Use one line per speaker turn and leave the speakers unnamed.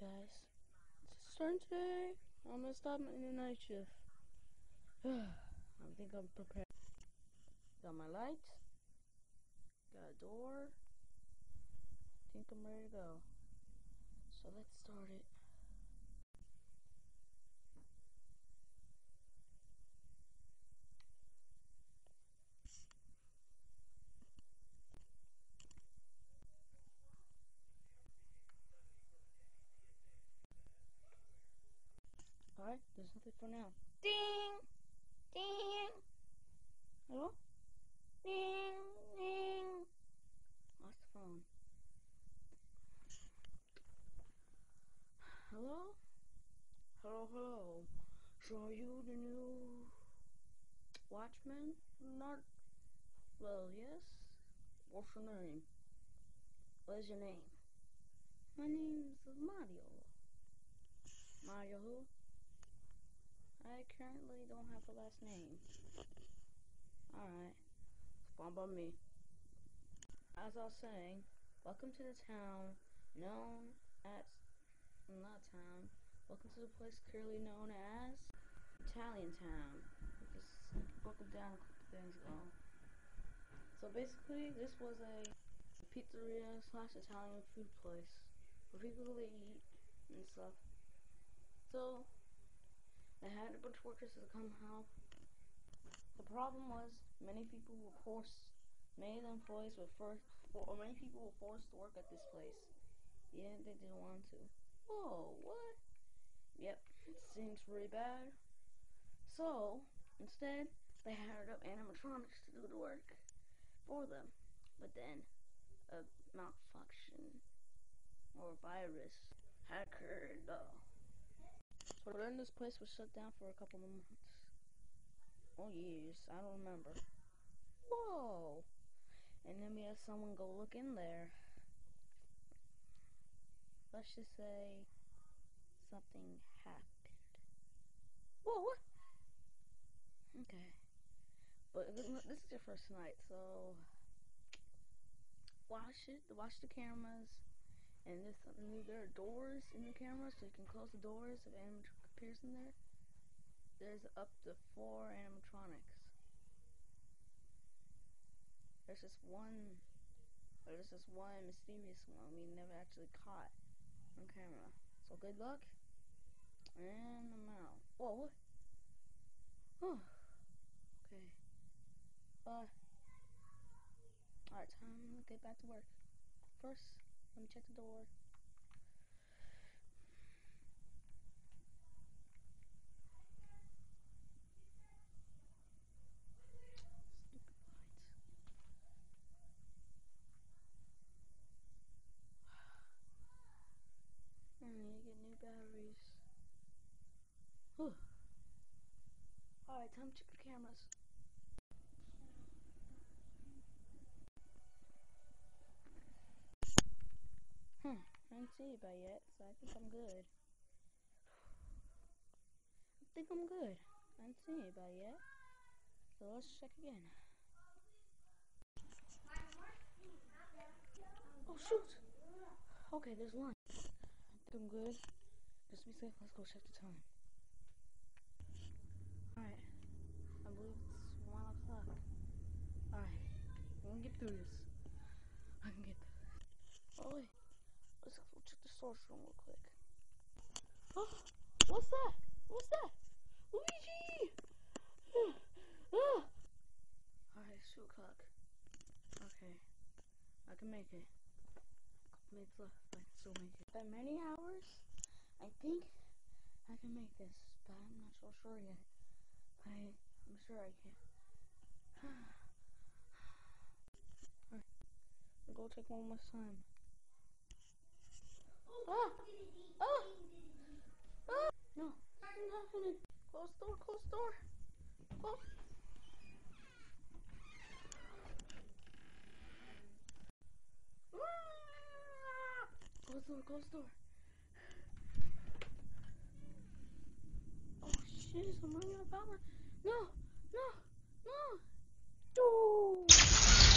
guys. It's turn today. I'm gonna stop in the night shift. I think I'm prepared. Got my lights. Got a door. I think I'm ready to go. So let's start it. Alright, there's for now. Ding! Ding! Hello? Ding! Ding! Lost the phone. Hello? Hello, hello. So are you the new watchman? Not. Well, yes. What's your name? What is your name? My name's Mario. Mario who? I currently don't have a last name. Alright. Fine by me. As I was saying, welcome to the town known as not town. Welcome to the place currently known as Italian Town. Just broke down things ago. So basically, this was a pizzeria slash Italian food place where people eat and stuff. So they had a bunch of workers to come help. The problem was many people were forced, many of the employees were forced, or many people were forced to work at this place. Yeah, they didn't want to. Whoa, what? Yep, it seems really bad. So, instead, they hired up animatronics to do the work for them. But then, a malfunction or virus had occurred. Uh, then this place was shut down for a couple of months. Oh, years. I don't remember. Whoa! And then we had someone go look in there let's just say something happened. Whoa, what? Okay. But this is your first night, so watch it, watch the cameras, and there's something new. There are doors in the camera, so you can close the doors if animatronic appears in there. There's up to four animatronics. There's just one, there's just one mysterious one we never actually caught on camera. So good luck. And I'm out. Whoa, what? Oh. Okay. Bye. Alright, time to get back to work. First, let me check the door. New batteries. Alright, time to check the cameras. Hmm, I didn't see anybody yet, so I think I'm good. I think I'm good. I didn't see anybody yet. So let's check again. Oh shoot! Okay, there's one. I think I'm good. Just be safe, let's go check the time. Alright. I believe it's 1 o'clock. Alright. I can get through this. I can get through this. Oh, wait. Let's go check the source room real quick. Oh, what's that? What's that? Luigi! ah. Alright, it's 2 o'clock. Okay. I can make it. A couple minutes left, I can still make it. That many hours? I think I can make this, but I'm not so sure yet. I, I'm sure I can. Alright. I'll go take one more time. Ah! Ah! Ah! No, nothing happening. Close door, close door. Close. Close door, close door. Oh shit, I'm running out of power. No, no, no. No.